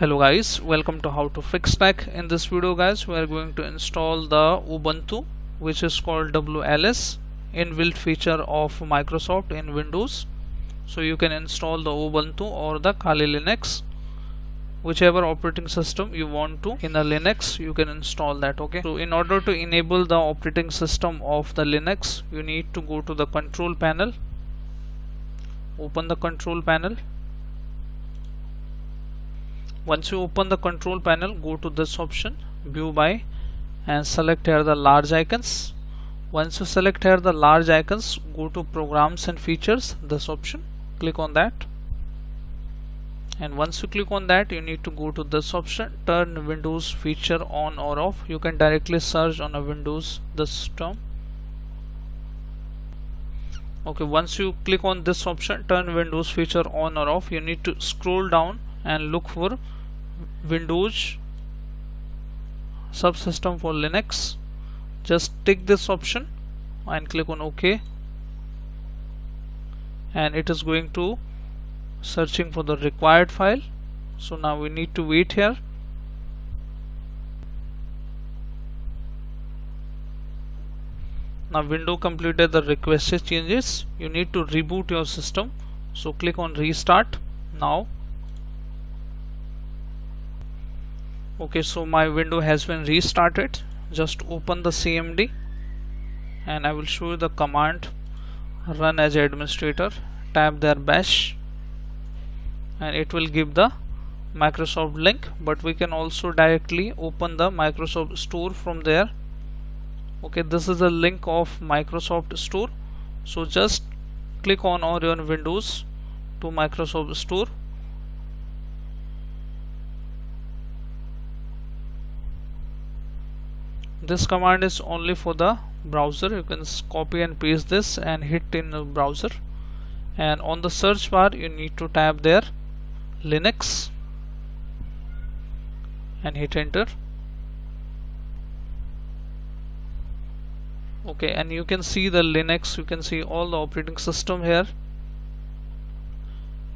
hello guys. Welcome to how to fix tech in this video guys we are going to install the ubuntu which is called wls inbuilt feature of microsoft in windows. So you can install the ubuntu or the kali linux whichever operating system you want to. In a linux you can install that okay? So in order to enable the operating system of the linux you need to go to the control panel. Open the control panel once you open the control panel go to this option view by and select here the large icons. Once you select here the large icons go to programs and features this option click on that. And once you click on that you need to go to this option turn windows feature on or off. You can directly search on a windows this term. Okay once you click on this option turn windows feature on or off you need to scroll down and look for Windows subsystem for Linux. Just tick this option and click on OK. And it is going to searching for the required file. So now we need to wait here. Now window completed the requested changes. You need to reboot your system. So click on restart. Now okay so my window has been restarted. Just open the CMD and I will show you the command. Run as administrator tap there bash and it will give the Microsoft link. But we can also directly open the Microsoft store from there. Okay this is the link of Microsoft store. So just click on or your windows to Microsoft store this command is only for the browser. You can copy and paste this and hit in the browser. And on the search bar you need to type there Linux and hit enter. Okay and you can see the Linux. You can see all the operating system here.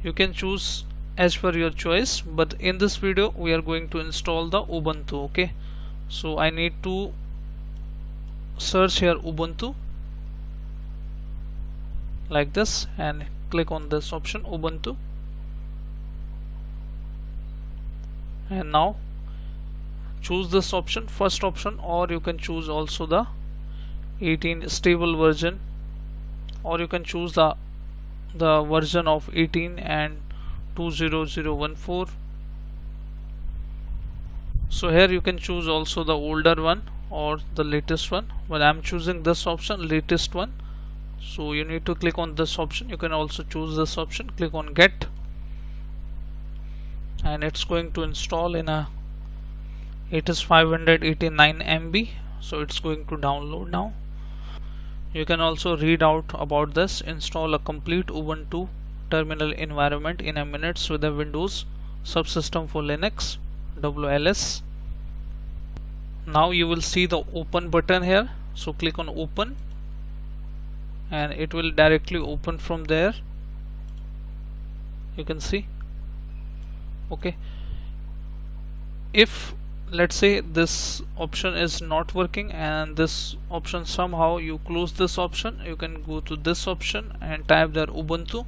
You can choose as per your choice but in this video we are going to install the Ubuntu okay so I need to search here Ubuntu like this and click on this option Ubuntu. And now choose this option first option or you can choose also the 18 stable version or you can choose the the version of 18 and 20014 so here you can choose also the older one or the latest one. But I'm choosing this option latest one. So you need to click on this option. You can also choose this option. Click on get. And it's going to install in a it is 589 MB so it's going to download now. You can also read out about this. Install a complete Ubuntu terminal environment in a minutes with a Windows subsystem for Linux WLS now you will see the open button here. So click on open. And it will directly open from there. You can see. Okay. If let's say this option is not working and this option somehow you close this option you can go to this option and type there Ubuntu.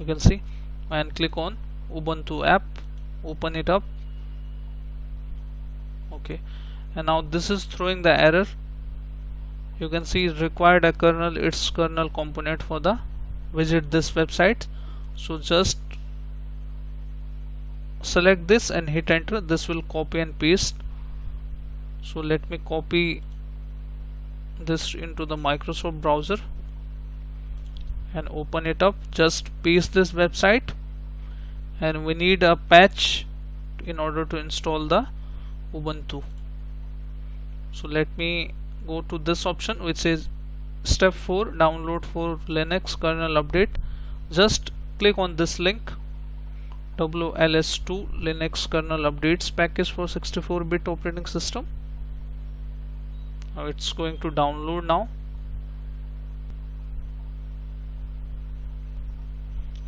You can see. And click on Ubuntu app open it up. Okay. And now this is throwing the error. You can see required a kernel its kernel component for the visit this website. So just select this and hit enter. This will copy and paste. So let me copy this into the Microsoft browser and open it up. Just paste this website and we need a patch in order to install the Ubuntu. So let me go to this option which is step 4 download for Linux kernel update. Just click on this link WLS2 Linux kernel updates package for 64-bit operating system. Now it's going to download now.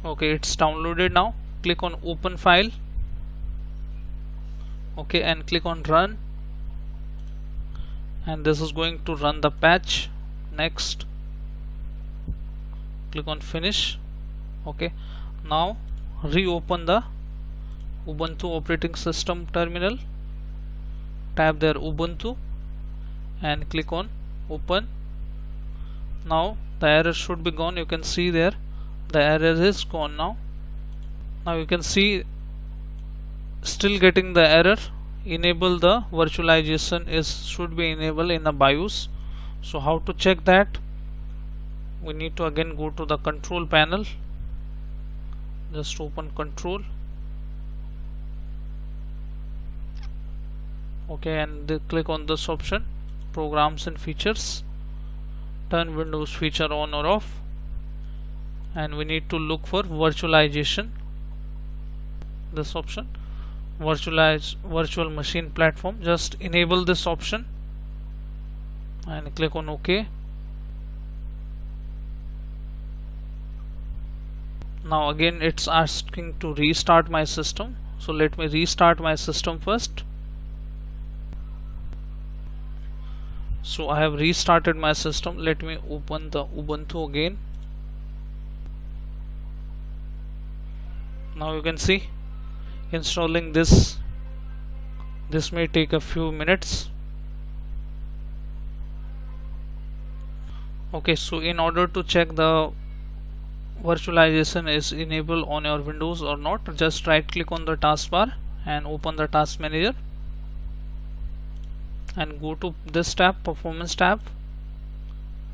Okay it's downloaded now click on open file. Okay and click on run. And this is going to run the patch. Next click on finish. Okay now reopen the Ubuntu operating system terminal. Tap there Ubuntu and click on open. Now the error should be gone. You can see there the error is gone now now you can see still getting the error. Enable the virtualization is should be enabled in the BIOS. So how to check that? We need to again go to the control panel. Just open control. Okay and click on this option programs and features. Turn Windows feature on or off. And we need to look for virtualization this option. Virtualize virtual machine platform. Just enable this option and click on OK. Now again it's asking to restart my system. So let me restart my system first. So I have restarted my system. Let me open the Ubuntu again. Now you can see installing this. This may take a few minutes. Okay so in order to check the virtualization is enabled on your windows or not just right click on the taskbar and open the task manager and go to this tab performance tab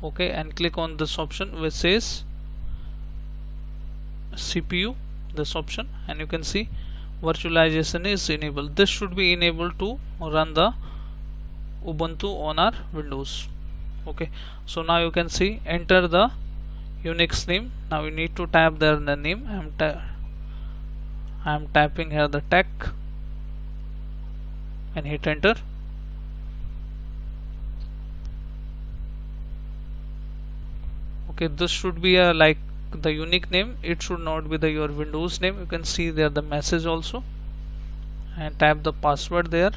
okay and click on this option which says CPU this option and you can see virtualization is enabled. This should be enabled to run the Ubuntu on our Windows. Okay. So now you can see enter the Unix name. Now you need to type there the name. I'm, I'm typing here the tech and hit enter. Okay. This should be a like the unique name it should not be the your windows name. You can see there the message also. And type the password there.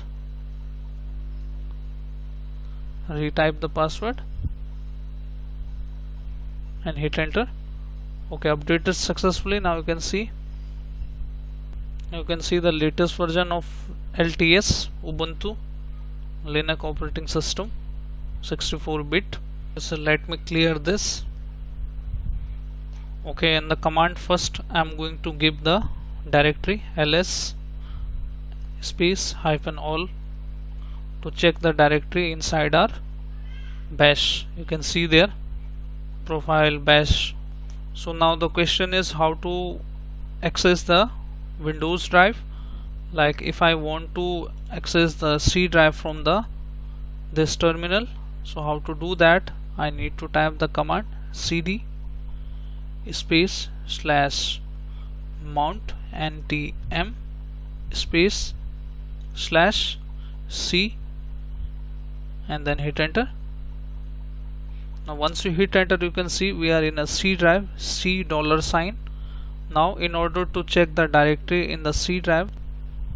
Retype the password. And hit enter. Okay updated successfully. Now you can see. You can see the latest version of LTS Ubuntu Linux operating system 64 bit. So let me clear this okay in the command first I'm going to give the directory ls space hyphen all to check the directory inside our bash. You can see there profile bash. So now the question is how to access the Windows drive. Like if I want to access the C drive from the this terminal so how to do that? I need to type the command cd space slash mount ntm space slash c and then hit enter. Now once you hit enter you can see we are in a C drive C dollar sign. Now in order to check the directory in the C drive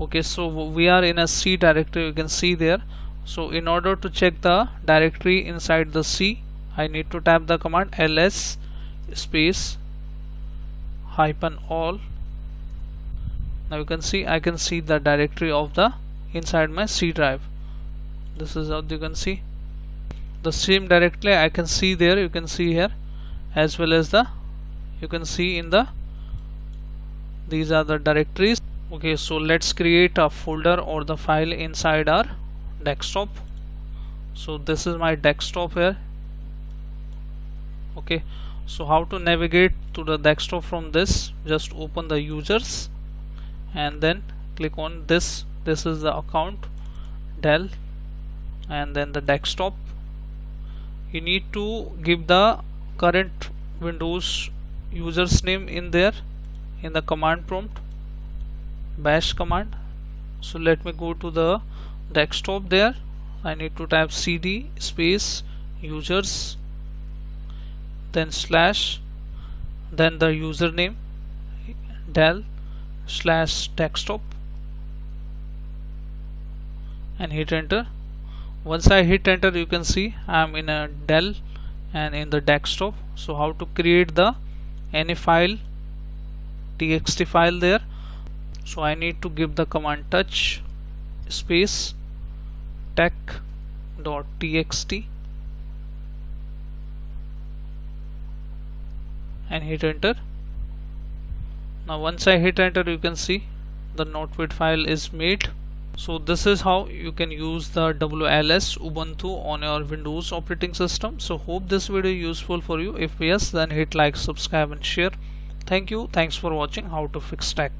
okay so we are in a C directory you can see there. So in order to check the directory inside the C I need to type the command ls space hyphen all. Now you can see I can see the directory of the inside my C drive. This is how you can see. The same directly I can see there you can see here as well as the you can see in the these are the directories. Okay so let's create a folder or the file inside our desktop. So this is my desktop here okay. So how to navigate to the desktop from this? Just open the users and then click on this. This is the account Dell and then the desktop. You need to give the current Windows users name in there in the command prompt bash command. So let me go to the desktop there. I need to type cd space users then slash then the username Dell slash desktop and hit enter. Once I hit enter you can see I'm in a Dell and in the desktop. So how to create the any file txt file there? So I need to give the command touch space tech.txt and hit enter. Now once I hit enter you can see the notepad file is made. So this is how you can use the WLS Ubuntu on your Windows operating system. So hope this video useful for you. If yes then hit like subscribe and share. Thank you. Thanks for watching. How to fix tech